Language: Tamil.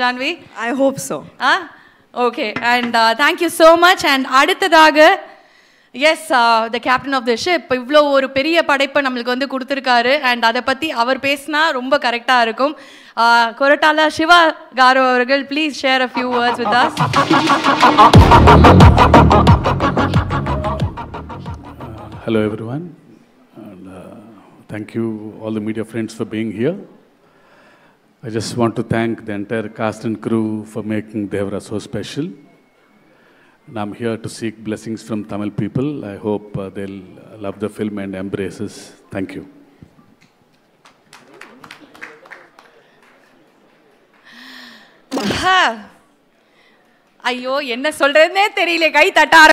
Janhvi I hope so. Ah okay and thank you so much and அடுத்ததாக as the captain of the ship இவ்வளோ ஒரு பெரிய படைப்பை நம்மளுக்கு வந்து கொடுத்துருக்காரு அண்ட் அதை பற்றி அவர் பேசினா ரொம்ப கரெக்டாக இருக்கும் Uh, கொரட்டாலா சிவா காரோ அவர்கள் please share a few words with us Hello, everyone. And, uh, thank you, all the media friends, for being here. I just want to thank the entire cast and crew for making Devra so special. And I'm here to seek blessings from Tamil people. I hope uh, they'll love the film and embrace us. Thank you. ஐயோ என்ன சொல்றதுன்னே தெரியல கை தட்ட ஆரம்பிச்சிட்டாங்க.